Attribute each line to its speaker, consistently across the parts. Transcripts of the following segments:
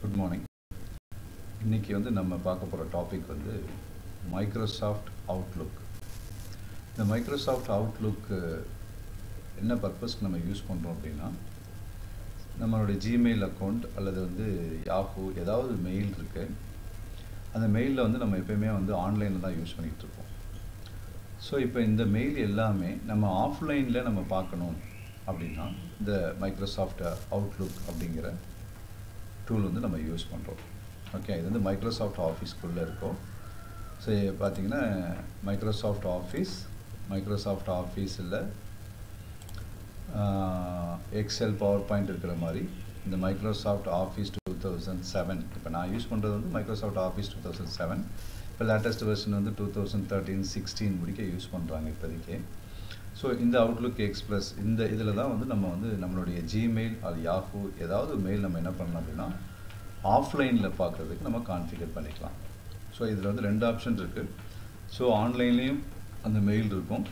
Speaker 1: Good morning இன்றைக்கி வந்து நம்ம பார்க்க போகிற டாபிக் வந்து மைக்ரோசாஃப்ட் அவுட்லுக் இந்த மைக்ரோசாஃப்ட் அவுட்லுக் என்ன பர்பஸ்க்கு நம்ம யூஸ் பண்ணுறோம் அப்படின்னா நம்மளுடைய ஜிமெயில் அக்கௌண்ட் அல்லது வந்து யாஹூ ஏதாவது மெயில் இருக்குது அந்த மெயிலில் வந்து நம்ம எப்பயுமே வந்து ஆன்லைனில் தான் யூஸ் பண்ணிகிட்டு இருப்போம். ஸோ இப்போ இந்த மெயில் எல்லாமே நம்ம ஆஃப்லைனில் நம்ம பார்க்கணும் அப்படின்னா இந்த மைக்ரோசாஃப்ட் அவுட்லுக் அப்படிங்கிற டூல் வந்து நம்ம யூஸ் பண்ணுறோம் ஓகே இது வந்து மைக்ரோசாஃப்ட் ஆஃபீஸ்க்குள்ளே இருக்கும். ஸோ பார்த்தீங்கன்னா மைக்ரோசாஃப்ட் ஆஃபீஸ் மைக்ரோசாஃப்ட் ஆஃபீஸில் எக்ஸல் பவர் பாயிண்ட் இருக்கிற மாதிரி இந்த Microsoft office two thousand seven இப்போ நான் யூஸ் பண்ணுறது வந்து Microsoft office two thousand seven இப்போ லேட்டஸ்ட் வெர்ஷன் வந்து டூ தௌசண்ட் தேர்ட்டீன் சிக்ஸ்டீன் முடிக்க யூஸ் பண்ணுறாங்க இப்போதைக்கு. ஸோ இந்த அவுட்லுக் எக்ஸ்பிரஸ் இந்த இதில் தான் வந்து நம்ம வந்து நம்மளுடைய ஜிமெயில் அது யாஹூ ஏதாவது மெயில் நம்ம என்ன பண்ணலாம் அப்படின்னா ஆஃப்லைனில் பார்க்குறதுக்கு நம்ம கான்ஃபிகர் பண்ணிக்கலாம். ஸோ இதில் வந்து ரெண்டு ஆப்ஷன் இருக்குது ஸோ ஆன்லைன்லேயும் அந்த மெயில் இருக்கும்.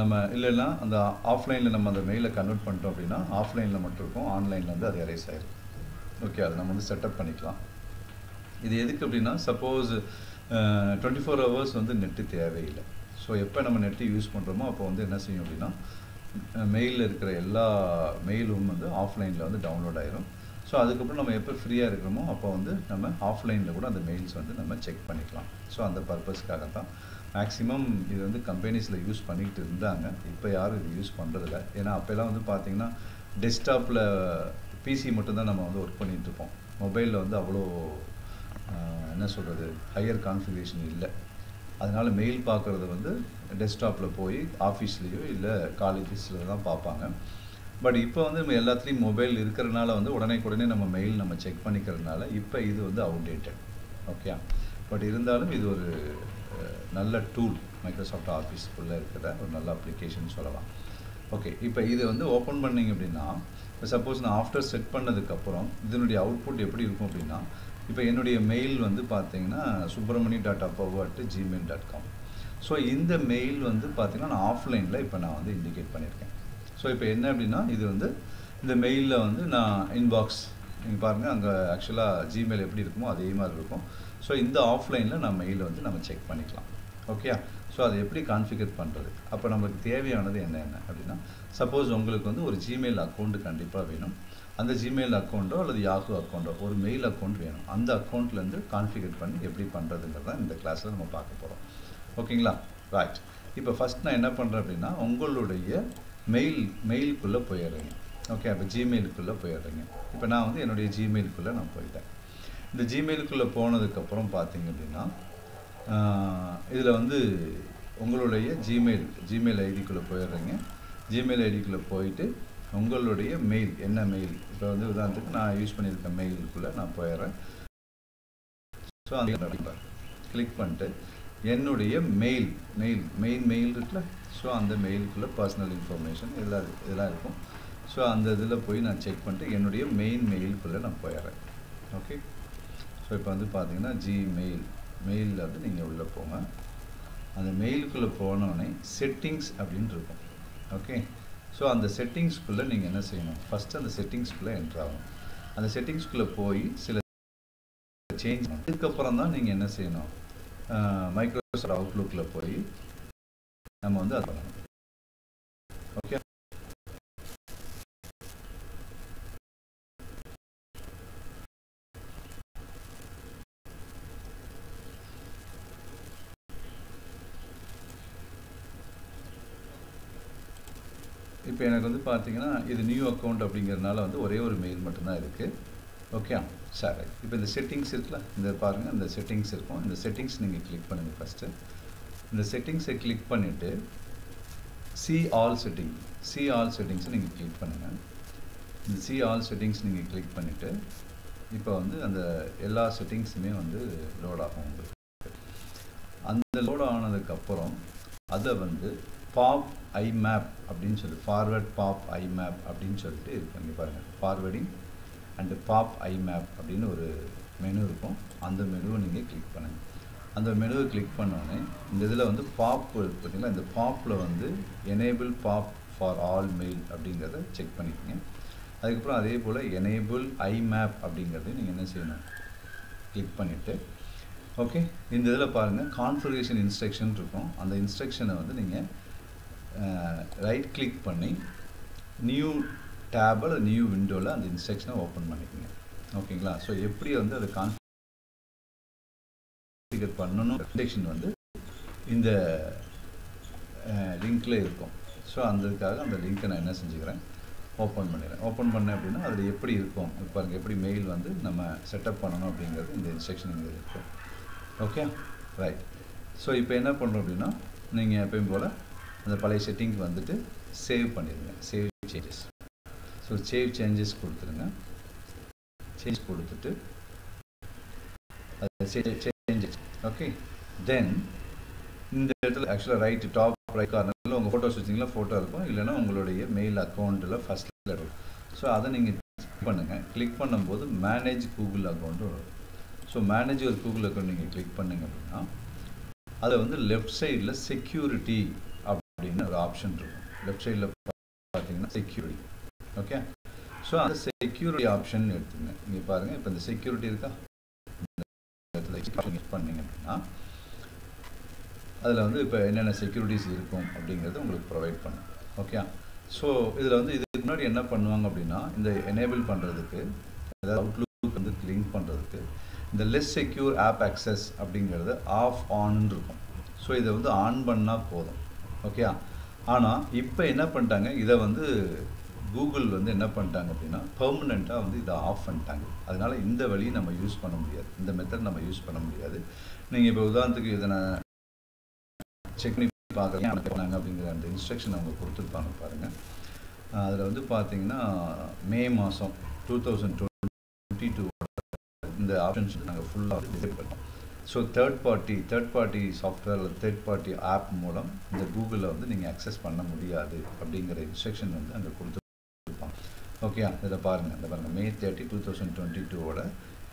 Speaker 1: நம்ம இல்லைன்னா அந்த ஆஃப்லைனில் நம்ம அந்த மெயிலை கன்வெர்ட் பண்ணிட்டோம் அப்படின்னா ஆஃப்லைனில் மட்டும் இருக்கும். ஆன்லைனில் வந்து அது எரேஸ் ஆயிரும். ஓகே அதை நம்ம வந்து செட்டப் பண்ணிக்கலாம். இது எதுக்கு அப்படின்னா சப்போஸ் டுவெண்ட்டி ஃபோர் ஹவர்ஸ் வந்து நெட்டு தேவையில்லை. ஸோ எப்போ நம்ம நெட்டு யூஸ் பண்ணுறோமோ அப்போ வந்து என்ன செய்யும் அப்படின்னா மெயிலில் இருக்கிற எல்லா மெயிலும் வந்து ஆஃப்லைனில் வந்து டவுன்லோட் ஆயிரும். ஸோ அதுக்கப்புறம் நம்ம எப்போ ஃப்ரீயாக இருக்கிறோமோ அப்போ வந்து நம்ம ஆஃப்லைனில் கூட அந்த மெயில்ஸ் வந்து நம்ம செக் பண்ணிக்கலாம். ஸோ அந்த பர்பஸ்க்காக தான் மேக்ஸிமம் இது வந்து கம்பெனிஸில் யூஸ் பண்ணிக்கிட்டு இருந்தாங்க. இப்போ யாரும் இது யூஸ் பண்ணுறதில்ல ஏன்னா அப்போல்லாம் வந்து பார்த்திங்கன்னா டெஸ்க்டாப்பில் பிசி மட்டும்தான் நம்ம வந்து ஒர்க் பண்ணிகிட்டு இருப்போம். மொபைலில் வந்து அவ்வளோ என்ன சொல்கிறது ஹையர் கான்ஃபிகரேஷன் இல்லை. அதனால் மெயில் பார்க்குறது வந்து டெஸ்க்டாப்பில் போய் ஆஃபீஸ்லேயோ இல்லை காலேஜஸில் தான் பார்ப்பாங்க. பட் இப்போ வந்து நம்ம எல்லாத்துலேயும் மொபைல் இருக்கிறனால வந்து உடனே நம்ம மெயில் நம்ம செக் பண்ணிக்கிறதுனால இப்போ இது வந்து அவுடேட்டட் ஓகே பட் இருந்தாலும் இது ஒரு நல்ல டூல் மைக்ரோசாஃப்ட் ஆஃபீஸ்க்குள்ளே இருக்கிற ஒரு நல்ல அப்ளிகேஷன் சொல்லலாம். ஓகே இப்போ இது வந்து ஓப்பன் பண்ணிங்க அப்படின்னா இப்போ சப்போஸ் நான் ஆஃப்டர் செட் பண்ணதுக்கப்புறம் இதனுடைய அவுட்புட் எப்படி இருக்கும் அப்படின்னா இப்போ என்னுடைய மெயில் வந்து பார்த்தீங்கன்னா Subramani dot அப்பவோ at Gmail dot com so இந்த மெயில் வந்து பார்த்திங்கன்னா நான் ஆஃப்லைனில் இப்போ நான் வந்து இண்டிகேட் பண்ணியிருக்கேன். ஸோ இப்போ என்ன அப்படின்னா இது வந்து இந்த மெயிலில் வந்து நான் இன்பாக்ஸ் நீங்கள் பாருங்கள் அங்கே ஆக்சுவலாக ஜிமெயில் எப்படி இருக்குமோ அதே மாதிரி இருக்கும். ஸோ இந்த ஆஃப்லைனில் நான் மெயிலை வந்து நம்ம செக் பண்ணிக்கலாம். ஓகே ஸோ அதை எப்படி கான்ஃபிகர் பண்ணுறது அப்போ நமக்கு தேவையானது என்ன என்ன அப்படின்னா சப்போஸ் உங்களுக்கு வந்து ஒரு ஜிமெயில் அக்கௌண்ட்டு கண்டிப்பாக வேணும். அந்த ஜிமெயில் அக்கௌண்ட்டோ அல்லது யாஹூ அக்கௌண்ட்டோ ஒரு மெயில் அக்கௌண்ட் வேணும். அந்த அக்கௌண்ட்லேருந்து கான்ஃபிகர் பண்ணி எப்படி பண்ணுறதுங்கிறத இந்த கிளாஸில் நம்ம பார்க்க போகிறோம் ஓகேங்களா ரைட் இப்போ ஃபஸ்ட் நான் என்ன பண்ணுறேன் அப்படின்னா உங்களுடைய மெயில் மெயிலுக்குள்ளே போயிடுறேங்க. ஓகே அப்போ ஜிமெயிலுக்குள்ளே போயிடுறேங்க. இப்போ நான் வந்து என்னுடைய ஜிமெயிலுக்குள்ளே நான் போயிட்டேன். இந்த ஜிமெயிலுக்குள்ளே போனதுக்கப்புறம் பார்த்தீங்க அப்படின்னா இதில் வந்து உங்களுடைய ஜிமெயில் ஜிமெயில் ஐடிக்குள்ளே போயிடுறீங்க. ஜிமெயில் ஐடிக்குள்ளே போயிட்டு உங்களுடைய மெயில் என்ன மெயில் இப்போ வந்து உதாரணத்துக்கு நான் யூஸ் பண்ணியிருக்க மெயிலுக்குள்ளே நான் போயிடுறேன். ஸோ அந்த கிளிக் பண்ணிட்டு என்னுடைய மெயில் மெயில் மெயின் மெயில் இருக்குல்ல? ஸோ அந்த மெயிலுக்குள்ளே பர்சனல் இன்ஃபர்மேஷன் இதெல்லாம் இதெல்லாம் இருக்கும். ஸோ அந்த இதில் போய் நான் செக் பண்ணிட்டு என்னுடைய மெயின் மெயிலுக்குள்ளே நான் போயிடுறேன். ஓகே ஸோ இப்போ வந்து பார்த்தீங்கன்னா ஜிமெயில் மெயிலில் வந்து நீங்கள் உள்ளே போங்க. அந்த மெயிலுக்குள்ளே போனோடனே செட்டிங்ஸ் அப்படின்னு இருக்கும். ஓகே ஸோ அந்த செட்டிங்ஸ்க்குள்ளே நீங்கள் என்ன செய்யணும்? ஃபஸ்ட்டு அந்த செட்டிங்ஸ்குள்ளே என்ட்ரு அந்த செட்டிங்ஸ்குள்ளே போய் சில சேஞ்ச் அதுக்கப்புறம் தான் நீங்கள் என்ன செய்யணும்? மைக்ரோசாஃப்ட் அவுட்லுக்கில் போய் நம்ம வந்து அது பண்ணணும். ஓகே இப்போ எனக்கு வந்து பார்த்தீங்கன்னா இது நியூ அக்கௌண்ட் அப்படிங்கிறதுனால வந்து ஒரே ஒரு மெயில் மட்டும்தான் இருக்குது ஓகே சார். இப்போ இந்த செட்டிங்ஸ் இருக்குல்ல? இந்த பாருங்கள் இந்த செட்டிங்ஸ் இருக்கும். இந்த செட்டிங்ஸ் நீங்கள் கிளிக் பண்ணுங்கள் ஃபஸ்ட்டு இந்த செட்டிங்ஸை கிளிக் பண்ணிவிட்டு see all setting see all செட்டிங்ஸை நீங்கள் கிளிக் பண்ணுங்கள் இந்த சி ஆல் செட்டிங்ஸ் நீங்கள் கிளிக் பண்ணிவிட்டு இப்போ வந்து அந்த எல்லா செட்டிங்ஸுமே வந்து லோட் ஆகும் உங்களுக்கு. அந்த லோட் ஆனதுக்கப்புறம் அதை வந்து பாப் ஐ மேப் அப்படின்னு சொல்லி ஃபார்வர்ட் பாப் ஐ மேப் அப்படின்னு சொல்லிட்டு இது பண்ணி பாருங்கள் forwarding and POP IMAP அப்படின்னு ஒரு மெனு இருக்கும். அந்த மெனுவை நீங்கள் கிளிக் பண்ணுங்கள் அந்த மெனுவை கிளிக் பண்ணோடனே இந்த இதில் வந்து பாப் பார்த்தீங்களா? இந்த பாப்பில் வந்து enable POP for all mail அப்படிங்கிறத செக் பண்ணிக்கோங்க. அதுக்கப்புறம் அதே போல் எனேபிள் ஐ மேப் அப்படிங்கிறது நீங்கள் என்ன செய்யணும்? கிளிக் பண்ணிவிட்டு ஓகே இந்த இதில் பாருங்கள் கான்ஃபிகரேஷன் இன்ஸ்ட்ரக்ஷன் இருக்கும். அந்த இன்ஸ்ட்ரக்ஷனை வந்து நீங்கள் ரைட் கிளிக் பண்ணி நியூ டேப் அல்லது நியூ விண்டோவில் அந்த இன்ஸ்ட்ரக்ஷனை ஓப்பன் பண்ணிக்கோங்க. ஓகேங்களா? ஸோ எப்படி வந்து அதை கான்ஃபிகர் பண்ணணும் இன்ஸ்ட்ரக்ஷன் வந்து இந்த லிங்க்கில் இருக்கும். ஸோ அந்ததுக்காக அந்த லிங்க்கை நான் என்ன செஞ்சுக்கிறேன்? ஓப்பன் பண்ணிடுறேன். ஓப்பன் பண்ணேன் அப்படின்னா அதில் எப்படி இருக்கும்? பாருங்கள் எப்படி மெயில் வந்து நம்ம செட்டப் பண்ணணும் அப்படிங்கிறது இந்த இன்ஸ்ட்ரக்ஷன் இங்கே இருக்கும் ஓகே ரைட் ஸோ இப்போ என்ன பண்ணுறோம் அப்படின்னா நீங்கள் எப்பயும் போல் அந்த பழைய செட்டிங்க்கு வந்துட்டு சேவ் பண்ணிடுங்க. Save changes so save changes கொடுத்துருங்க. சேஞ்ச் கொடுத்துட்டு அது சேஞ்சஸ் ஓகே தென் இந்த இடத்துல ஆக்சுவலாக ரைட் டாப் ரைட் கார்னரில் உங்கள் ஃபோட்டோஸ் வச்சிங்களா ஃபோட்டோ இருக்கும். இல்லைனா உங்களுடைய மெயில் அக்கௌண்ட்டில் ஃபஸ்ட் இருக்கும். ஸோ அதை நீங்கள் கிளிக் பண்ணுங்கள் கிளிக் பண்ணும்போது மேனேஜ் கூகுள் அக்கௌண்ட்டும் வரும். ஸோ மேனேஜ் ஒரு கூகுள் அக்கௌண்ட் நீங்கள் கிளிக் பண்ணுங்க அப்படின்னா அதை வந்து லெஃப்ட் சைடில் செக்யூரிட்டி ஒரு ஆப்ஷன் இருக்கும். லெஃப்ட் சைடில் பார்த்தீங்கன்னா செக்யூரிட்டி ஓகே ஸோ அந்த செக்யூரிட்டி ஆப்ஷன் எடுத்துங்க நீங்கள் பாருங்கள் இப்போ இந்த செக்யூரிட்டி இருக்கா? கிளிக் பண்ணீங்க அப்படின்னா அதில் வந்து இப்போ என்னென்ன செக்யூரிட்டிஸ் இருக்கும் அப்படிங்கிறது உங்களுக்கு ப்ரொவைட் பண்ணும். ஓகே ஸோ இதில் வந்து இதுக்கு முன்னாடி என்ன பண்ணுவாங்க அப்படின்னா இந்த எனேபிள் பண்ணுறதுக்கு அதாவது அவுட்லுக் வந்து லிங்க் பண்ணுறதுக்கு இந்த லெஸ் செக்யூர் ஆப் ஆக்சஸ் அப்படிங்கிறது ஆஃப் ஆன் இருக்கும். ஸோ இதை வந்து ஆன் பண்ணால் போதும். ஓகே ஆனால் இப்போ என்ன பண்ணிட்டாங்க? இதை வந்து கூகுள் வந்து என்ன பண்ணிட்டாங்க அப்படின்னா பெர்மனெண்ட்டாக வந்து இதை ஆஃப் பண்ணிட்டாங்க. அதனால் இந்த வழியை நம்ம யூஸ் பண்ண முடியாது. இந்த மெத்தட் நம்ம யூஸ் பண்ண முடியாது. நீங்கள் இப்போ உதாரணத்துக்கு இதை நான் செக் பண்ணி பார்க்குறேன் பண்ணாங்க அப்படிங்கிற அந்த இன்ஸ்ட்ரக்ஷன் அவங்க கொடுத்துருப்பாங்க பாருங்கள் அதில் வந்து பார்த்தீங்கன்னா மே மாதம் டூ தௌசண்ட் டுவெண்ட்டி டூ இந்த ஆப்ஷன்ஸ் நாங்கள் ஃபுல்லாக டிசைட் பண்ணோம் so third party third party software third party app மூலம் இந்த கூகுளில் வந்து நீங்கள் அக்சஸ் பண்ண முடியாது அப்படிங்கிற இன்ஸ்ட்ரக்ஷன் வந்து அங்கே கொடுத்துருப்பாங்க. ஓகே இதில் பாருங்கள் இந்த பாருங்கள் May thirty two thousand twenty டூவோட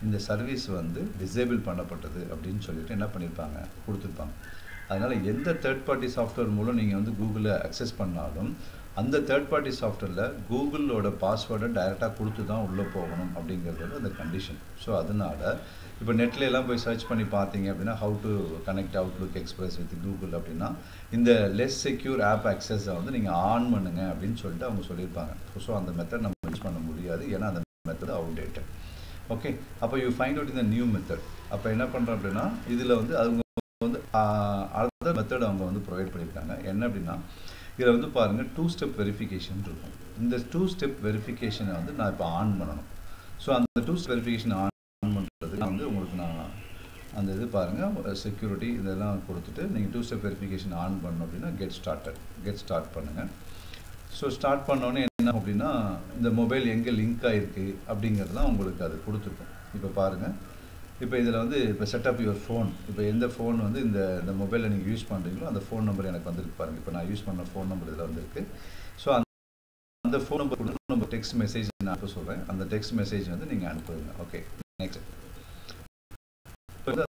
Speaker 1: இந்த சர்வீஸ் வந்து டிசேபிள் பண்ணப்பட்டது அப்படின்னு சொல்லிட்டு என்ன பண்ணியிருப்பாங்க கொடுத்துருப்பாங்க. அதனால் எந்த தேர்ட் பார்ட்டி சாஃப்ட்வேர் மூலம் நீங்கள் வந்து கூகுளில் அக்சஸ் பண்ணாலும் அந்த தேர்ட் பார்ட்டி சாஃப்ட்வேரில் கூகுளோட பாஸ்வேர்டை டைரெக்டாக கொடுத்து தான் உள்ளே போகணும் அப்படிங்கிறது அந்த கண்டிஷன் ஸோ அதனால் இப்போ நெட்டில் எல்லாம் போய் சர்ச் பண்ணி பார்த்தீங்க அப்படின்னா how to connect Outlook Express with Google அப்படின்னா இந்த லெஸ் செக்யூர் ஆப் அக்சஸை வந்து நீங்கள் ஆன் பண்ணுங்க அப்படின்னு சொல்லிட்டு அவங்க சொல்லியிருப்பாங்க. ஸோ அந்த மெத்தட் நம்ம யூஸ் பண்ண முடியாது. ஏன்னா அந்த மெத்தட் அவுடேட்டட் ஓகே அப்போ யூ ஃபைண்ட் அவுட் இந்த நியூ மெத்தட் அப்போ என்ன பண்ணுறோம் அப்படின்னா இதில் வந்து அவங்க வந்து அதர் மெத்தட் அவங்க வந்து ப்ரொவைட் பண்ணியிருக்காங்க. என்ன அப்படின்னா இதில் வந்து பாருங்கள் டூ ஸ்டெப் வெரிஃபிகேஷன் இருக்கும். இந்த டூ ஸ்டெப் வெரிஃபிகேஷனை வந்து நான் இப்போ ஆன் பண்ணணும். ஸோ அந்த டூ ஸ்டெப் வெரிஃபிகேஷன் ஆன் வந்து உங்களுக்கு நான் அந்த இது பாருங்கள் செக்யூரிட்டி இதெல்லாம் கொடுத்துட்டு நீங்கள் டூ ஸ்டெப் வெரிஃபிகேஷன் ஆன் பண்ணணும் அப்படின்னா கெட் ஸ்டார்டட் கெட் ஸ்டார்ட் பண்ணுங்கள் ஸோ ஸ்டார்ட் பண்ணோன்னே என்ன அப்படின்னா இந்த மொபைல் எங்கே லிங்க் ஆகிருக்கு அப்படிங்கிறதுலாம் உங்களுக்கு அது கொடுத்துருக்கும். இப்போ பாருங்கள் இப்போ இதில் வந்து இப்போ செட்டப் யுவர் ஃபோன் இப்போ எந்த ஃபோன் வந்து இந்த இந்த மொபைலில் நீங்கள் யூஸ் பண்ணுறீங்களோ அந்த ஃபோன் நம்பர் எனக்கு வந்துருக்கு பாருங்கள் இப்போ நான் யூஸ் பண்ண ஃபோன் நம்பர் இதில் வந்திருக்கு. ஸோ அந்த அந்த ஃபோன் நம்பர் நம்ம நம்பர் டெக்ஸ்ட் மெசேஜ் நான் அனுப்ப சொல்கிறேன் அந்த டெக்ஸ்ட் மெசேஜ் வந்து நீங்கள் அனுப்புங்க ஓகே நெக்ஸ்ட் அந்த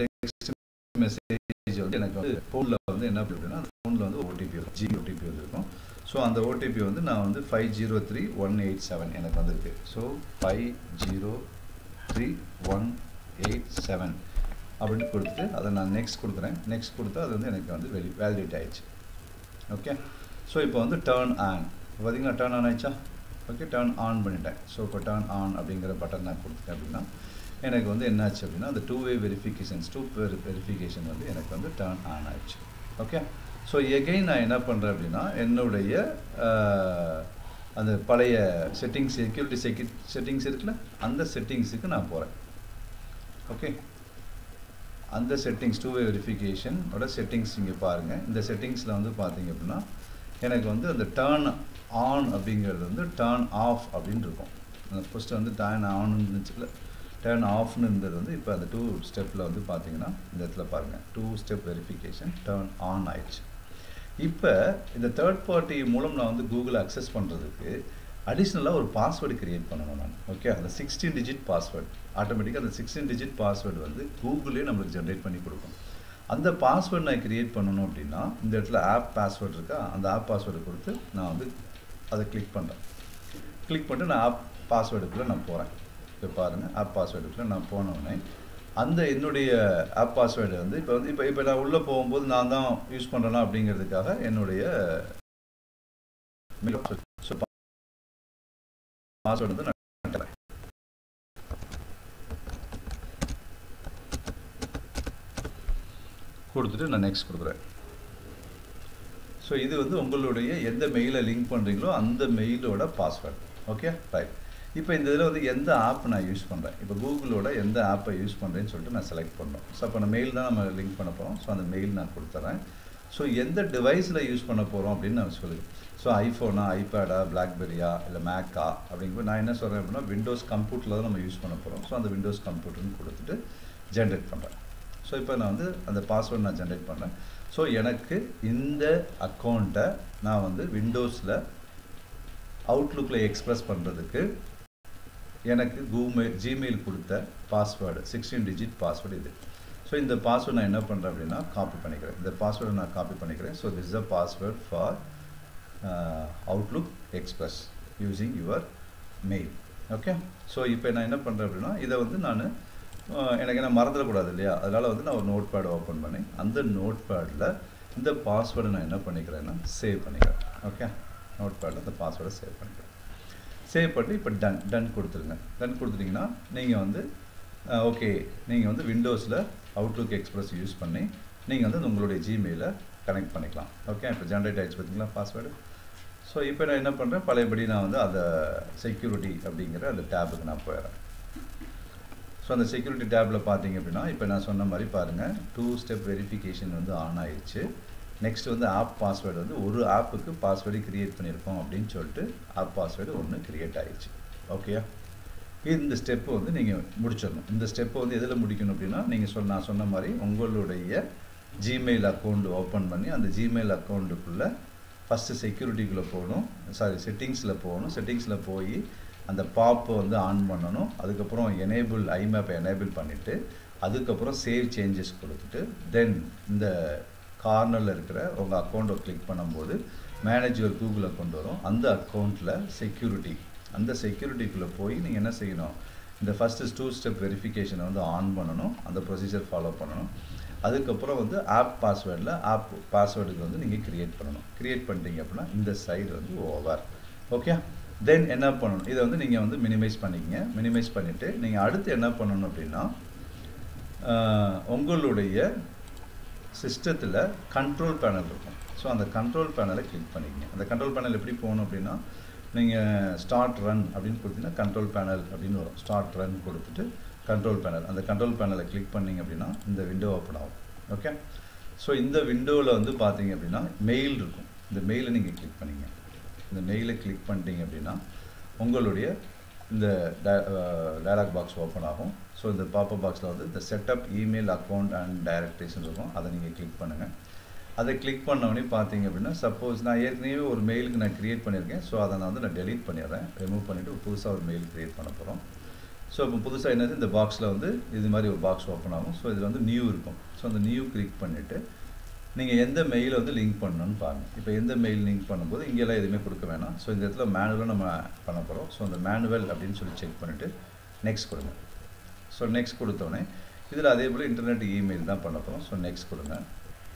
Speaker 1: டெக்ஸ்ட் மெசேஜ் வந்து எனக்கு வந்து ஃபோனில் வந்து என்ன அப்படின்னா அந்த ஃபோனில் வந்து ஓடிபி வரும் ஜி ஓடிபி வந்துருக்கும் ஸோ அந்த ஓடிபி வந்து நான் வந்து five zero three one eight seven எனக்கு வந்திருக்கு. So five zero three one eight seven அப்படின்னு கொடுத்துட்டு அதை நான் நெக்ஸ்ட் கொடுக்குறேன். நெக்ஸ்ட் கொடுத்தா அது வந்து எனக்கு வந்து வெளி வேலிடேட் ஆயிடுச்சு. ஓகே ஸோ இப்போ வந்து டேர்ன் ஆன் பார்த்தீங்கன்னா டேர்ன் ஆன் ஆயிடுச்சா? ஓகே டேர்ன் ஆன் பண்ணிட்டேன். ஸோ இப்போ டேர்ன் ஆன் அப்படிங்கிற பட்டன் நான் கொடுத்துட்டேன் அப்படின்னா எனக்கு வந்து என்னாச்சு அப்படின்னா அந்த two way verifications two verification வந்து எனக்கு வந்து டேர்ன் ஆன் ஆயிடுச்சு ஓகே ஸோ எகெயின் நான் என்ன பண்ணுறேன் அப்படின்னா என்னுடைய அந்த பழைய செட்டிங்ஸ் செக்யூரிட்டி செக்யூ செட்டிங்ஸ் இருக்குல்ல அந்த செட்டிங்ஸுக்கு நான் போகிறேன் ஓகே அந்த செட்டிங்ஸ் டூ வே வெரிஃபிகேஷனோட செட்டிங்ஸ் இங்கே பாருங்கள் இந்த செட்டிங்ஸில் வந்து பார்த்தீங்க அப்படின்னா எனக்கு வந்து அந்த டேர்ன் ஆன் அப்படிங்கிறது வந்து டேர்ன் ஆஃப் அப்படின்னு இருக்கும். ஃபஸ்ட்டு வந்து டேர்ன் ஆன் இருந்துச்சுல டேர்ன் ஆஃப்னு இருந்தது வந்து இப்போ அந்த டூ ஸ்டெப்பில் வந்து பார்த்தீங்கன்னா இந்த இடத்துல பாருங்கள் two step verification turn on ஆயிடுச்சு. இப்போ இந்த தேர்ட் பார்ட்டி மூலம் நான் வந்து கூகுளை அக்சஸ் பண்ணுறதுக்கு அடிஷ்னலாக ஒரு பாஸ்வேர்டு க்ரியேட் பண்ணணும் நான். ஓகே அந்த சிக்ஸ்டீன் டிஜிட் பாஸ்வேர்டு ஆட்டோமேட்டிக்காக அந்த சிக்ஸ்டீன் டிஜிட் பாஸ்வேர்டு வந்து கூகுளே நம்மளுக்கு ஜென்ரேட் பண்ணி கொடுக்கும். அந்த பாஸ்வேர்டு நான் க்ரியேட் பண்ணணும் அப்படின்னா இந்த இடத்துல ஆப் பாஸ்வேர்டு இருக்கா? அந்த ஆப் பாஸ்வேர்டு கொடுத்து நான் வந்து அதை கிளிக் பண்ணுறேன் கிளிக் பண்ணிட்டு நான் ஆப் பாஸ்வேர்டுக்குள்ளே நான் போகிறேன் இப்போ பாருங்கள் ஆப் பாஸ்வேர்டுக்குள்ளே நான் போனவுடனே அந்த என்னுடைய ஆப் பாஸ்வேர்டு வந்து இப்போ வந்து இப்போ இப்போ நான் உள்ளே போகும்போது நான் தான் யூஸ் பண்ணுறேன்னா அப்படிங்கிறதுக்காக என்னுடைய பாஸ்வேர்டு வந்து நான் கொடுத்துட்டு நான் நெக்ஸ்ட் கொடுக்குறேன். ஸோ இது வந்து உங்களுடைய எந்த மெயிலை லிங்க் பண்ணுறீங்களோ அந்த மெயிலோட பாஸ்வேர்டு ஓகே ரைட் இப்போ இந்த இதில் வந்து எந்த ஆப் நான் யூஸ் பண்ணுறேன் இப்போ கூகுளோட எந்த ஆப்பை யூஸ் பண்ணுறேன்னு சொல்லிட்டு நான் செலக்ட் பண்ணோம் ஸோ அப்போ நான் மெயில் தான் நம்ம லிங்க் பண்ண போகிறோம் ஸோ அந்த மெயில் நான் கொடுத்துட்றேன் ஸோ எந்த டிவைஸில் யூஸ் பண்ண போகிறோம் அப்படின்னு நான் சொல்லுவேன். ஸோ ஐஃபோனா ஐபேடா பிளாக்பெரியா இல்லை மேக்கா அப்படிங்கும்போது நான் என்ன சொல்கிறேன் அப்படின்னா விண்டோஸ் கம்ப்யூட்டரில் தான் நம்ம யூஸ் பண்ண போகிறோம் ஸோ அந்த விண்டோஸ் கம்ப்யூட்டர்னு கொடுத்துட்டு ஜென்ரேட் பண்ணுறேன் ஸோ இப்போ நான் வந்து அந்த பாஸ்வேர்ட் நான் ஜென்ரேட் பண்ணுறேன் ஸோ எனக்கு இந்த அக்கௌண்ட்டை நான் வந்து விண்டோஸில் அவுட்லுக்கில் எக்ஸ்ப்ரெஸ் பண்ணுறதுக்கு எனக்கு கூமெயில் ஜிமெயில் கொடுத்த பாஸ்வேர்டு சிக்ஸ்டீன் டிஜிட் பாஸ்வேர்டு இது. ஸோ இந்த பாஸ்வேர்டு நான் என்ன பண்ணுறேன் அப்படின்னா காப்பி பண்ணிக்கிறேன். இந்த பாஸ்வேர்டை நான் காப்பி பண்ணிக்கிறேன். So this a password for Outlook Express using your mail okay so இப்போ நான் என்ன பண்ணுறேன் அப்படின்னா இதை வந்து நான் எனக்கு என்ன மறந்துடக்கூடாது இல்லையா? அதனால் வந்து நான் ஒரு நோட் பேட் ஓப்பன் பண்ணி அந்த நோட் பேடில் இந்த பாஸ்வேர்டை நான் என்ன பண்ணிக்கிறேன்னா சேவ் பண்ணிக்கிறேன். ஓகே நோட் பேடில் இந்த பாஸ்வேர்டை சேவ் பண்ணிக்கிறேன். சேவ் பண்ணி இப்போ டன் டன் கொடுத்துருங்க. டன் கொடுத்துட்டிங்கன்னா நீங்கள் வந்து ஓகே நீங்கள் வந்து விண்டோஸில் அவுட்லுக் எக்ஸ்பிரஸ் யூஸ் பண்ணி நீங்கள் வந்து உங்களுடைய ஜிமெயிலை கனெக்ட் பண்ணிக்கலாம். ஓகே இப்போ ஜென்ரேட் ஆகிடுச்சு பார்த்தீங்களா பாஸ்வேர்டு ஸோ இப்போ நான் என்ன பண்ணுறேன் பழையபடி நான் வந்து அதை செக்யூரிட்டி அப்படிங்கிற அந்த டேபுக்கு நான் போயிடுறேன். ஸோ அந்த செக்யூரிட்டி டேப்பில் பார்த்தீங்க அப்படின்னா இப்போ நான் சொன்ன மாதிரி பாருங்கள் டூ ஸ்டெப் வெரிஃபிகேஷன் வந்து ஆன் ஆயிடுச்சு. நெக்ஸ்ட் வந்து ஆப் பாஸ்வேர்டு வந்து ஒரு ஆப்புக்கு பாஸ்வேர்டு கிரியேட் பண்ணியிருக்கோம் அப்படின்னு சொல்லிட்டு ஆப் பாஸ்வேர்டு ஒன்று கிரியேட் ஆகிடுச்சு ஓகேயா இந்த ஸ்டெப்பு வந்து நீங்கள் முடிச்சிடணும். இந்த ஸ்டெப்பை வந்து எதில் முடிக்கணும் அப்படின்னா நீங்கள் சொன்ன நான் சொன்ன மாதிரி உங்களுடைய ஜிமெயில் அக்கௌண்ட் ஓப்பன் பண்ணி அந்த ஜிமெயில் அக்கௌண்ட்டுக்குள்ளே ஃபஸ்ட்டு செக்யூரிட்டிக்குள்ளே போகணும். சாரி செட்டிங்ஸில் போகணும். செட்டிங்ஸில் போய் அந்த பாப்பை வந்து ஆன் பண்ணணும். அதுக்கப்புறம் எனேபிள் ஐமேப்பை எனேபிள் பண்ணிவிட்டு அதுக்கப்புறம் சேவ் சேஞ்சஸ் கொடுத்துட்டு தென் இந்த கார்னரில் இருக்கிற உங்கள் அக்கௌண்ட்டை கிளிக் பண்ணும்போது மேனேஜர் கூகுள் அக்கௌண்ட் வரும். அந்த அக்கௌண்ட்டில் செக்யூரிட்டி அந்த செக்யூரிட்டிக்குள்ளே போய் நீங்கள் என்ன செய்யணும்? இந்த ஃபஸ்ட்டு டூ ஸ்டெப் வெரிஃபிகேஷனை வந்து ஆன் பண்ணணும். அந்த ப்ரொசீஜர் ஃபாலோ பண்ணணும். அதுக்கப்புறம் வந்து ஆப் பாஸ்வேர்டில் ஆப் பாஸ்வேர்டுக்கு வந்து நீங்கள் க்ரியேட் பண்ணணும். க்ரியேட் பண்ணிட்டீங்க அப்படின்னா இந்த சைடு வந்து ஓவர் ஓகே தென் என்ன பண்ணணும்? இதை வந்து நீங்கள் வந்து மினிமைஸ் பண்ணிக்கங்க. மினிமைஸ் பண்ணிவிட்டு நீங்கள் அடுத்து என்ன பண்ணணும் அப்படின்னா உங்களுடைய சிஸ்டத்தில் கண்ட்ரோல் பேனல் இருக்கும். ஸோ அந்த கண்ட்ரோல் பேனலை கிளிக் பண்ணிக்கங்க. அந்த கண்ட்ரோல் பேனல் எப்படி போகணும் அப்படின்னா நீங்கள் ஸ்டார்ட் ரன் அப்படின்னு கொடுத்தீங்கன்னா கண்ட்ரோல் பேனல் அப்படின்னு வரும். ஸ்டார்ட் ரன் கொடுத்துட்டு கண்ட்ரோல் பேனல் அந்த கண்ட்ரோல் பேனலை கிளிக் பண்ணிங்க அப்படின்னா இந்த விண்டோ ஓப்பன் ஆகும். ஓகே ஸோ இந்த விண்டோவில் வந்து பார்த்தீங்க அப்படின்னா மெயில் இருக்கும். இந்த மெயிலை நீங்கள் கிளிக் பண்ணிங்க. இந்த மெயிலை கிளிக் பண்ணிட்டீங்க அப்படின்னா உங்களுடைய இந்த டயலாக் பாக்ஸ் ஓப்பன் ஆகும். ஸோ இந்த பாப்பப் பாக்ஸில் வந்து இந்த செட்டப் இமெயில் அக்கௌண்ட் அண்ட் டைரக்டரிஸ்னு இருக்கும். அதை நீங்கள் கிளிக் பண்ணுங்கள் அதை கிளிக் பண்ணவொடனே பார்த்தீங்க அப்படின்னா சப்போஸ் நான் ஏற்கனவே ஒரு மெயிலுக்கு நான் க்ரியேட் பண்ணியிருக்கேன். ஸோ அதை நான் வந்து நான் டெலீட் பண்ணிடுறேன். ரிமூவ் பண்ணிவிட்டு புதுசாக ஒரு மெயில் க்ரியேட் பண்ண போகிறோம் ஸோ இப்போ புதுசாக என்னது? இந்த பாக்ஸில் வந்து இது மாதிரி ஒரு பாக்ஸ் ஓப்பன் ஆகும். ஸோ இதில் வந்து நியூ இருக்கும். ஸோ அந்த நியூ கிளிக் பண்ணிவிட்டு நீங்கள் எந்த மெயில் வந்து லிங்க் பண்ணணும்னு பாருங்கள் இப்போ எந்த மெயில் லிங்க் பண்ணும்போது இங்கெல்லாம் எதுவுமே கொடுக்க வேணாம். ஸோ இந்த இடத்துல மேனுவலாக நம்ம பண்ண போகிறோம் ஸோ அந்த மேனுவல் அப்படின்னு சொல்லி செக் பண்ணிவிட்டு நெக்ஸ்ட் கொடுங்க. ஸோ நெக்ஸ்ட் கொடுத்தோடனே இதில் அதே போல் இன்டர்நெட் இமெயில் தான் பண்ண போகிறோம் ஸோ நெக்ஸ்ட் கொடுங்க.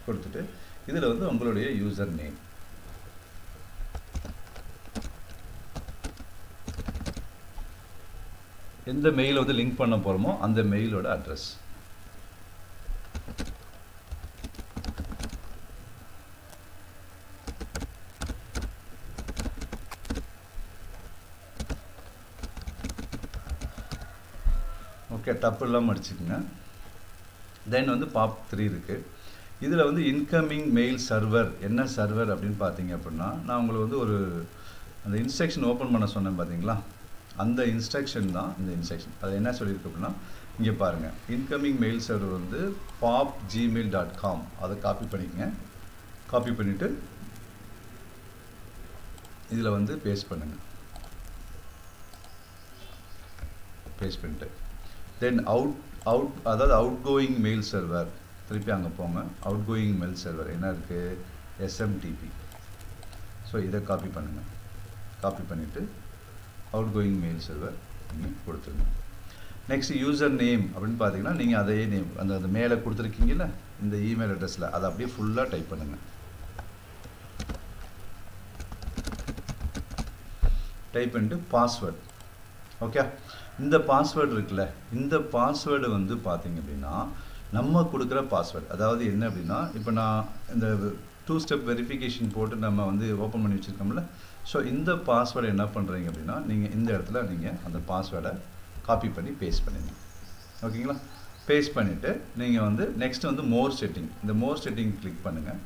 Speaker 1: கொடுத்துட்டு இதில் வந்து உங்களுடைய யூசர் நேம் எந்த மெயில் வந்து லிங்க் பண்ண போகிறோமோ அந்த மெயிலோட அட்ரஸ் ஓகே தப்பு இல்லாமல் அடிச்சுக்கோங்க. தென் வந்து பாப் த்ரீ இருக்குது இதில் வந்து இன்கமிங் மெயில் சர்வர் என்ன சர்வர் அப்படின்னு பார்த்தீங்க அப்படின்னா நான் உங்களை வந்து ஒரு அந்த இன்ஸ்ட்ரக்ஷன் ஓப்பன் பண்ண சொன்னேன் பார்த்தீங்களா அந்த இன்ஸ்ட்ரக்ஷன் தான் இந்த இன்ஸ்ட்ரக்ஷன் அது என்ன சொல்லியிருக்கு அப்படின்னா இங்கே பாருங்கள் இன்கமிங் மெயில் சர்வர் வந்து பாப் ஜிமெயில் டாட் காம் அதை காப்பி பண்ணிக்கங்க. காப்பி பண்ணிவிட்டு இதில் வந்து பேஸ்ட் பண்ணுங்கள் பேஸ்ட் பண்ணிட்டு. தென் அவுட் அவுட் அதாவது அவுட் கோயிங் மெயில் சர்வர் திருப்பி அங்கே போங்க. அவுட் கோயிங் மெயில் சர்வர் என்ன இருக்குது எஸ்எம்டிபி ஸோ இதை காப்பி பண்ணுங்கள் காப்பி பண்ணிவிட்டு அவுட் கோயிங் மெயில் சர்வர் நீங்கள் கொடுத்துருங்க. நெக்ஸ்ட் யூசர் நேம் அப்படின்னு பார்த்தீங்கன்னா நீங்கள் அதே நேம் அந்த அந்த மேலே கொடுத்துருக்கீங்கல்ல இந்த இமெயில் அட்ரஸில் அதை அப்படியே ஃபுல்லாக டைப் பண்ணுங்கள் டைப் பண்ணிட்டு பாஸ்வேர்ட் ஓகே இந்த பாஸ்வேர்டு இருக்குல்ல இந்த பாஸ்வேர்டு வந்து பார்த்தீங்க அப்படின்னா நம்ம கொடுக்குற பாஸ்வேர்டு அதாவது என்ன அப்படின்னா இப்போ நான் இந்த டூ ஸ்டெப் வெரிஃபிகேஷன் போட்டு நம்ம வந்து ஓப்பன் பண்ணி வச்சுருக்கோம்ல ஸோ இந்த பாஸ்வேர்டை என்ன பண்ணுறீங்க அப்படின்னா நீங்கள் இந்த இடத்துல நீங்கள் அந்த பாஸ்வேர்டை காப்பி பண்ணி பேஸ்ட் பண்ணிடுங்க ஓகேங்களா பேஸ்ட் பண்ணிவிட்டு நீங்கள் வந்து நெக்ஸ்ட் வந்து மோர் செட்டிங் இந்த மோர் செட்டிங் கிளிக் பண்ணுங்கள்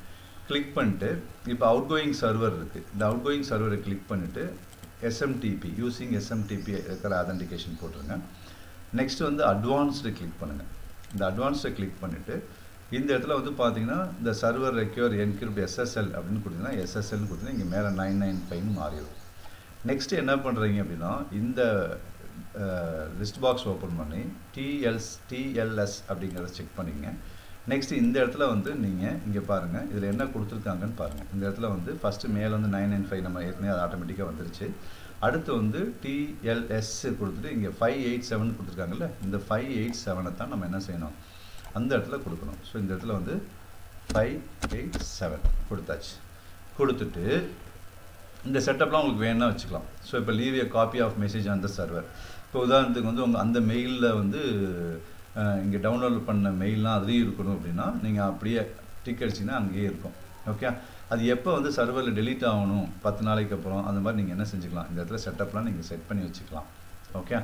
Speaker 1: கிளிக் பண்ணிட்டு இப்போ அவுட் கோயிங் சர்வர் இருக்குது இந்த அவுட் கோயிங் சர்வரை கிளிக் பண்ணிவிட்டு எஸ்எம்டிபி யூஸிங் எஸ்எம்டிபி இருக்கிற அதன்டிகேஷன் போட்டுருங்க. நெக்ஸ்ட் வந்து அட்வான்ஸ்டு கிளிக் பண்ணுங்கள் இந்த அட்வான்ஸ்டை கிளிக் பண்ணிவிட்டு இந்த இடத்துல வந்து பார்த்தீங்கன்னா இந்த சர்வர் ரெக்யூர் என்கிரிப்ட் எஸ்எஸ்எல் அப்படின்னு கொடுத்தீங்கன்னா எஸ்எஸ்எல்னு கொடுத்தீங்கன்னா இங்கே மேலே நைன் நைன் ஃபைவ்னு மாறிடும். நெக்ஸ்ட் என்ன பண்ணுறீங்க அப்படின்னா இந்த லிஸ்ட் பாக்ஸ் ஓப்பன் பண்ணி டிஎல்ஸ் டிஎல்எஸ் அப்படிங்கிறத செக் பண்ணிங்க நெக்ஸ்ட்டு இந்த இடத்துல வந்து நீங்கள் இங்கே பாருங்கள் இதில் என்ன கொடுத்துருக்காங்கன்னு பாருங்கள் இந்த இடத்துல வந்து ஃபஸ்ட்டு மேலே வந்து நைன் நைன் ஃபைவ் நம்ம ஏற்கனவே அது ஆட்டோமேட்டிக்காக வந்துருச்சு. அடுத்து வந்து டிஎல்எஸ் கொடுத்துட்டு இங்கே ஃபைவ் எயிட் செவன் கொடுத்துருக்காங்கல்ல. இந்த ஃபைவ் எயிட் செவனை தான் நம்ம என்ன செய்யணும்? அந்த இடத்துல கொடுக்கணும். ஸோ இந்த இடத்துல வந்து ஃபைவ் எயிட் செவன் கொடுத்தாச்சு. கொடுத்துட்டு இந்த செட்டப்லாம் உங்களுக்கு வேணும்னா வச்சுக்கலாம். ஸோ இப்போ leave a copy of message அந்த சர்வர் இப்போ உதாரணத்துக்கு வந்து உங்கள் அந்த மெயிலில் வந்து இங்கே டவுன்லோட் பண்ண மெயிலெலாம் அதுலேயும் இருக்கணும் அப்படின்னா நீங்கள் அப்படியே டிக் அடிச்சிங்கன்னா அங்கேயே இருக்கும். ஓகே அது எப்போ வந்து சர்வரில் டெலீட் ஆகணும் பத்து நாளைக்கு அப்புறம் அந்த மாதிரி நீங்கள் என்ன செஞ்சுக்கலாம்? இந்த இடத்துல செட்டப்லாம் நீங்கள் செட் பண்ணி வச்சுக்கலாம். ஓகே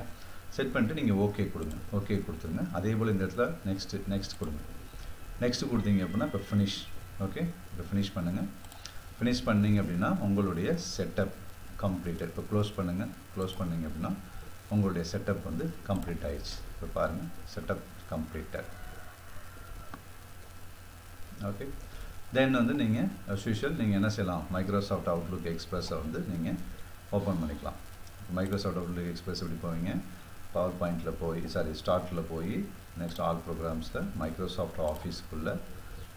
Speaker 1: செட் பண்ணிட்டு நீங்கள் ஓகே கொடுங்க. ஓகே கொடுத்துருங்க. அதே போல் இந்த இடத்துல நெக்ஸ்ட்டு நெக்ஸ்ட் கொடுங்க. நெக்ஸ்ட்டு கொடுத்தீங்க அப்படின்னா இப்போ ஃபினிஷ் ஓகே இப்போ ஃபினிஷ் பண்ணுங்கள் ஃபினிஷ் பண்ணிங்க அப்படின்னா உங்களுடைய செட்டப் கம்ப்ளீட்டட் இப்போ க்ளோஸ் பண்ணுங்கள் க்ளோஸ் பண்ணிங்க அப்படின்னா உங்களுடைய செட்டப் வந்து கம்ப்ளீட் ஆயிடுச்சு. இப்போ பாருங்கள் செட்டப் கம்ப்ளீட்டட் ஓகே தென் வந்து நீங்கள் அஸ் யூஷுவல் நீங்கள் என்ன செய்யலாம்? மைக்ரோசாஃப்ட் அவுட்லுக் எக்ஸ்பிரஸை வந்து நீங்கள் ஓப்பன் பண்ணிக்கலாம். மைக்ரோசாஃப்ட் அவுட்லுக் எக்ஸ்பிரஸ் எப்படி போவீங்க? பவர் பாயிண்டில் போய் சாரி ஸ்டார்ட்டில் போய் நெக்ஸ்ட் ஆல் ப்ரோக்ராம்ஸில் மைக்ரோசாஃப்ட் ஆஃபீஸ்க்குள்ளே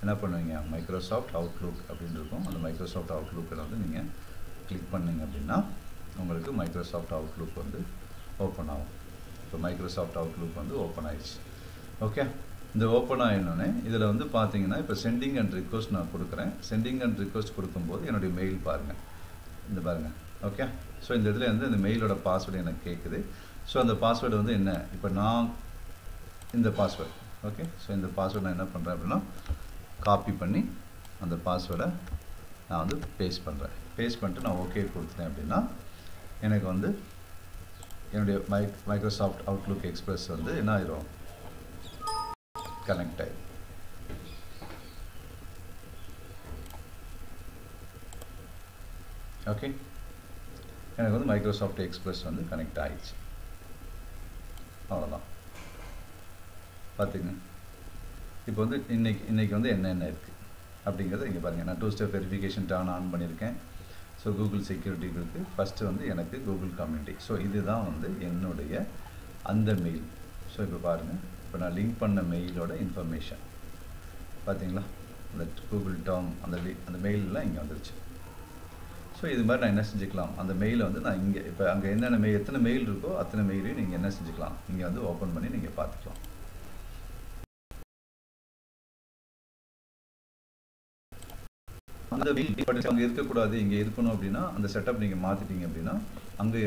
Speaker 1: என்ன பண்ணுவீங்க? மைக்ரோசாஃப்ட் அவுட்லுக் அப்படின்னு இருக்கும். அந்த மைக்ரோசாஃப்ட் அவுட்லுக்கில் வந்து நீங்கள் கிளிக் பண்ணிங்க அப்படின்னா உங்களுக்கு மைக்ரோசாஃப்ட் அவுட்லுக் வந்து ஓப்பன் ஆகும். இப்போ மைக்ரோசாஃப்ட் அவுட்லுக் வந்து ஓப்பன் ஆயிடுச்சு. ஓகே இந்த ஓப்பன் ஆகிடனே இதில் வந்து பார்த்தீங்கன்னா இப்போ சென்டிங் அண்ட் ரிக்வஸ்ட் நான் கொடுக்குறேன். சென்டிங் அண்ட் ரிக்வஸ்ட் கொடுக்கும்போது என்னுடைய மெயில் பாருங்கள் இந்த பாருங்கள் ஓகே ஸோ இந்த இதில் வந்து இந்த மெயிலோட பாஸ்வேர்டு எனக்கு கேட்குது ஸோ அந்த பாஸ்வேர்டு வந்து என்ன? இப்போ நான் இந்த பாஸ்வேர்டு ஓகே ஸோ இந்த பாஸ்வேர்டு நான் என்ன பண்ணுறேன் அப்படின்னா காப்பி பண்ணி அந்த பாஸ்வேர்டை நான் வந்து பேஸ்ட் பண்ணுறேன் பேஸ்ட் பண்ணிட்டு நான் ஓகே கொடுத்துட்டேன் அப்படின்னா எனக்கு வந்து என்னுடைய மைக் மைக்ரோசாஃப்ட் அவுட்லுக் எக்ஸ்பிரஸ் வந்து என்ன ஆயிரும்? கனெக்ட் ஆயிடும் ஓகே எனக்கு வந்து மைக்ரோசாஃப்ட் எக்ஸ்பிரஸ் வந்து கனெக்ட் ஆகிடுச்சு அவ்வளோதான் பார்த்துங்க இப்போ வந்து இன்னைக்கு இன்றைக்கி வந்து என்னென்ன இருக்குது அப்படிங்கிறத இங்கே பாருங்கள் நான் two step verification turn on பண்ணியிருக்கேன். ஸோ கூகுள் செக்யூரிட்டி இருக்குது ஃபஸ்ட்டு வந்து எனக்கு கூகுள் கம்யூனிட்டி ஸோ இதுதான் வந்து என்னுடைய அந்த மெயில் ஸோ இப்போ பாருங்கள் இப்போ நான் லிங்க் பண்ண மெயிலோட இன்ஃபர்மேஷன் பார்த்தீங்களா அந்த கூகுள் டேர்ம் அந்த லி அந்த மெயிலெலாம் இங்கே வந்துருச்சு. ஸோ இது மாதிரி நான் என்ன செஞ்சுக்கலாம்? அந்த மெயிலை வந்து நான் இங்கே இப்போ அங்கே என்னென்ன மெயில் எத்தனை மெயில் இருக்கோ அத்தனை மெயிலையும் நீங்கள் என்ன செஞ்சுக்கலாம்? இங்கே வந்து ஓப்பன் பண்ணி நீங்கள் பார்த்துக்கலாம் அந்த மெயில் அங்கே இருக்கக்கூடாது. இங்கே இருக்கணும் அப்படின்னா அந்த செட்டப் நீங்கள் மாற்றிட்டீங்க அப்படின்னா அங்கே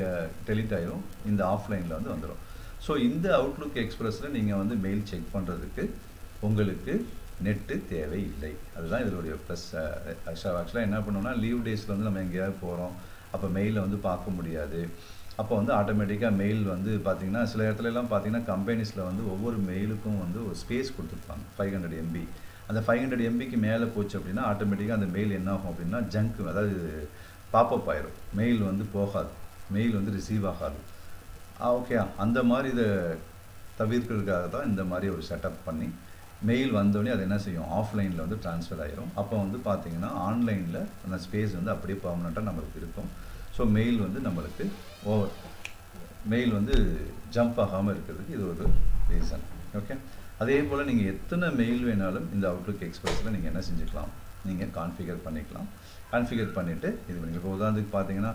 Speaker 1: டெலிட் ஆகிரும் இந்த ஆஃப்லைனில் வந்து வந்துடும் ஸோ இந்த அவுட்லுக் எக்ஸ்பிரஸில் நீங்கள் வந்து மெயில் செக் பண்ணுறதுக்கு உங்களுக்கு நெட்டு தேவையில்லை. அதுதான் இதனுடைய ப்ளஸ் ஆக்சுவலாக என்ன பண்ணோம்னா லீவ் டேஸில் வந்து நம்ம எங்கேயாவது போகிறோம் அப்போ மெயிலை வந்து பார்க்க முடியாது. அப்போ வந்து ஆட்டோமேட்டிக்காக மெயில் வந்து பார்த்திங்கன்னா சில இடத்துலலாம் பார்த்தீங்கன்னா கம்பெனிஸில் வந்து ஒவ்வொரு மெயிலுக்கும் வந்து ஒரு ஸ்பேஸ் கொடுத்துருப்பாங்க. ஃபைவ் ஹண்ட்ரட் எம்பி அந்த ஃபைவ் ஹண்ட்ரட் எம்பிக்கு மேலே போச்சு அப்படின்னா ஆட்டோமேட்டிக்காக அந்த மெயில் என்ன ஆகும் அப்படின்னா ஜங்க் அதாவது பாப்பப் ஆயிரும். மெயில் வந்து போகாது. மெயில் வந்து ரிசீவ் ஆகாது. ஓகே அந்த மாதிரி இதை தவிர்க்கிறதுக்காக தான் இந்த மாதிரி ஒரு செட்டப் பண்ணி மெயில் வந்தோடனே அது என்ன செய்யும்? ஆஃப்லைனில் வந்து ட்ரான்ஸ்ஃபர் ஆயிரும். அப்போ வந்து பார்த்தீங்கன்னா ஆன்லைனில் அந்த ஸ்பேஸ் வந்து அப்படியே பர்மனெண்ட்டாக நம்மளுக்கு இருக்கும். ஸோ மெயில் வந்து நம்மளுக்கு ஓவர் மெயில் வந்து ஜம்ப் ஆகாமல் இருக்கிறதுக்கு இது ஒரு ரீசன் ஓகே அதே போல் நீங்கள் எத்தனை மெயில் வேணாலும் இந்த அவுட்லுக் எக்ஸ்பிரஸில் நீங்கள் என்ன செஞ்சுக்கலாம்? நீங்கள் கான்ஃபிகர் பண்ணிக்கலாம். கான்ஃபிகர் பண்ணிவிட்டு இது பண்ணி இப்போ உதாரணத்துக்கு பார்த்தீங்கன்னா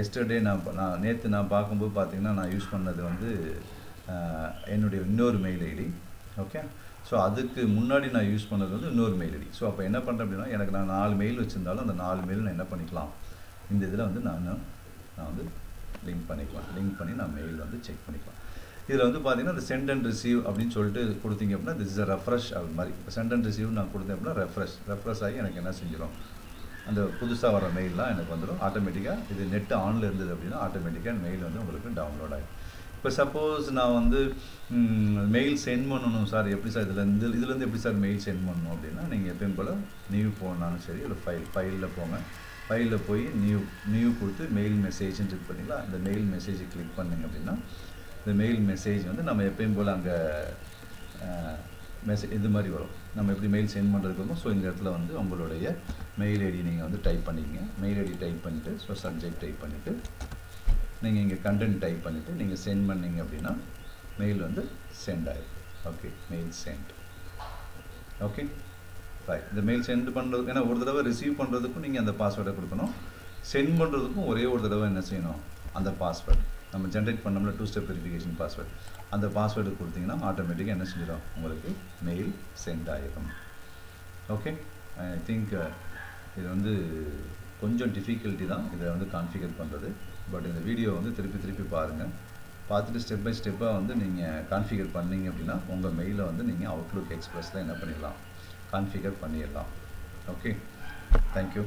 Speaker 1: எஸ்டர்டே நான் நான் நேற்று நான் பார்க்கும்போது பார்த்தீங்கன்னா நான் யூஸ் பண்ணது வந்து என்னுடைய இன்னொரு மெயில் ஐடி ஓகே ஸோ அதுக்கு முன்னாடி நான் யூஸ் பண்ணது வந்து இன்னொரு மெயில் ஐடி ஸோ அப்போ என்ன பண்ணுறேன் அப்படின்னா எனக்கு நான் நாலு மெயில் வச்சுருந்தாலும் அந்த நாலு மெயில் நான் என்ன பண்ணிக்கலாம்? இந்த இதில் வந்து நான் நான் வந்து லிங்க் பண்ணிக்கலாம். லிங்க் பண்ணி நான் மெயில் வந்து செக் பண்ணிக்கலாம். இதில் வந்து பார்த்தீங்கன்னா இந்த சென்ட் அண்ட் ரிசீவ் அப்படின்னு சொல்லிட்டு கொடுத்தீங்க அப்படின்னா திஸ் இஸ் ரெஃப்ரெஷ் அது மாதிரி. இப்போ சென்ட் அண்ட் ரிசீவ் நான் கொடுத்தேன் அப்படின்னா ரெஃப்ரெஷ் ரெஃப்ரெஷ் ஆகி எனக்கு என்ன செஞ்சிடும் அந்த புதுசாக வர மெயிலெலாம் எனக்கு வந்துடும் ஆட்டோமேட்டிக்காக இது நெட் ஆனில் இருந்தது அப்படின்னா ஆட்டோமேட்டிக்காக மெயில் வந்து உங்களுக்கு டவுன்லோட் ஆகிடும் இப்போ சப்போஸ் நான் வந்து மெயில் சென்ட் பண்ணணும் சார். எப்படி சார் இதில் இருந்து இதுலேருந்து எப்படி சார் மெயில் சென்ட் பண்ணணும் அப்படின்னா நீங்கள் எப்பயும் போல் நியூ போனாலும் சரி இல்லை ஃபைல் ஃபைலில் போங்க. ஃபைலில் போய் நியூ நியூ கொடுத்து மெயில் மெசேஜ்னு இருக்கு பார்த்தீங்களா அந்த மெயில் மெசேஜை கிளிக் பண்ணிங்க அப்படின்னா இந்த மெயில் மெசேஜ் வந்து நம்ம எப்பயும் போல் அங்கே மெசேஜ் இது மாதிரி வரும். நம்ம எப்படி மெயில் சென்ட் பண்ணுறதுக்கு வரும் ஸோ இந்த இடத்துல வந்து உங்களுடைய மெயில் ஐடி நீங்கள் வந்து டைப் பண்ணிக்கங்க. மெயில் ஐடி டைப் பண்ணிவிட்டு ஸோ சப்ஜெக்ட் டைப் பண்ணிவிட்டு நீங்கள் இங்கே கண்டென்ட் டைப் பண்ணிவிட்டு நீங்கள் சென்ட் பண்ணீங்க அப்படின்னா மெயில் வந்து சென்ட் ஆகிருக்கு okay mail sent okay right இந்த மெயில் சென்ட் பண்ணுறதுக்கு ஏன்னா ஒரு தடவை ரிசீவ் பண்ணுறதுக்கும் நீங்கள் அந்த பாஸ்வேர்டை கொடுக்கணும். சென்ட் பண்ணுறதுக்கும் ஒரே ஒரு தடவை என்ன செய்யணும்? அந்த பாஸ்வேர்டு நம்ம ஜென்ரேட் பண்ணோம்ல டூ ஸ்டெப் வெரிஃபிகேஷன் பாஸ்வேர்டு அந்த பாஸ்வேர்டு கொடுத்தீங்கன்னா ஆட்டோமேட்டிக்காக என்ன செஞ்சிடும்? உங்களுக்கு மெயில் சென்ட் ஆகிடும் ஓகே ஐ திங்க் இது வந்து கொஞ்சம் டிஃபிகல்ட்டி தான் இதை வந்து கான்ஃபிகர் பண்ணுறது பட் இந்த வீடியோ வந்து திருப்பி திருப்பி பாருங்கள் பார்த்துட்டு ஸ்டெப் பை ஸ்டெப்பாக வந்து நீங்கள் கான்ஃபிகர் பண்ணீங்க அப்படின்னா உங்கள் மெயிலை வந்து நீங்கள் அவுட்லுக் எக்ஸ்பிரஸில் என்ன பண்ணிடலாம்? கான்ஃபிகர் பண்ணிடலாம். Okay thank you